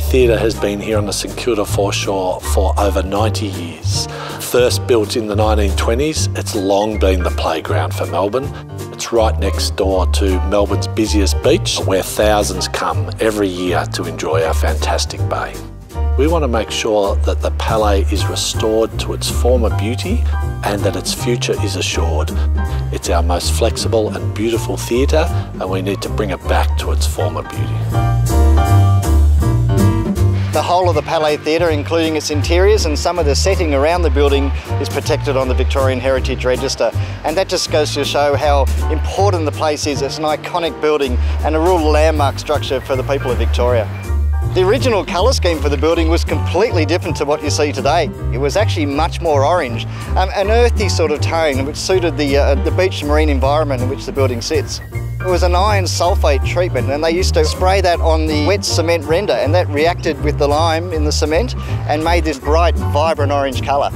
Theatre has been here on the St Kilda foreshore for over 90 years. First built in the 1920s, it's long been the playground for Melbourne. It's right next door to Melbourne's busiest beach, where thousands come every year to enjoy our fantastic bay. We want to make sure that the Palais is restored to its former beauty and that its future is assured. It's our most flexible and beautiful theatre and we need to bring it back to its former beauty. The whole of the Palais Theatre, including its interiors and some of the setting around the building, is protected on the Victorian Heritage Register. And that just goes to show how important the place is. It's an iconic building and a real landmark structure for the people of Victoria. The original colour scheme for the building was completely different to what you see today. It was actually much more orange, um, an earthy sort of tone which suited the, uh, the beach marine environment in which the building sits. It was an iron sulphate treatment and they used to spray that on the wet cement render and that reacted with the lime in the cement and made this bright, vibrant orange colour.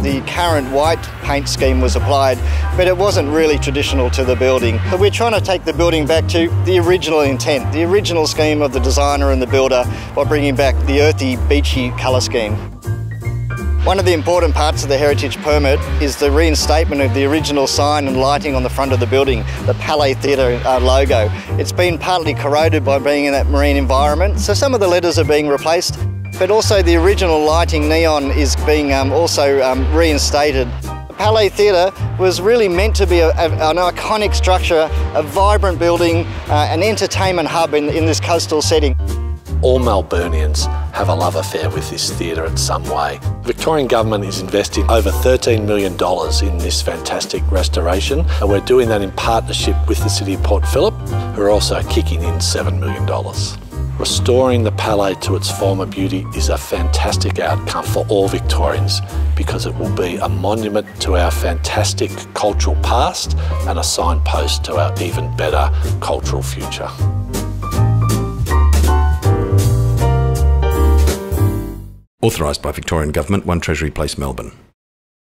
The current white paint scheme was applied, but it wasn't really traditional to the building. But we're trying to take the building back to the original intent, the original scheme of the designer and the builder by bringing back the earthy, beachy colour scheme. One of the important parts of the heritage permit is the reinstatement of the original sign and lighting on the front of the building, the Palais Theatre uh, logo. It's been partly corroded by being in that marine environment, so some of the letters are being replaced but also the original lighting neon is being um, also um, reinstated. The Palais Theatre was really meant to be a, a, an iconic structure, a vibrant building, uh, an entertainment hub in, in this coastal setting. All Melburnians have a love affair with this theatre in some way. The Victorian Government is investing over $13 million in this fantastic restoration and we're doing that in partnership with the City of Port Phillip who are also kicking in $7 million. Restoring the Palais to its former beauty is a fantastic outcome for all Victorians because it will be a monument to our fantastic cultural past and a signpost to our even better cultural future. Authorised by Victorian Government, 1 Treasury Place, Melbourne.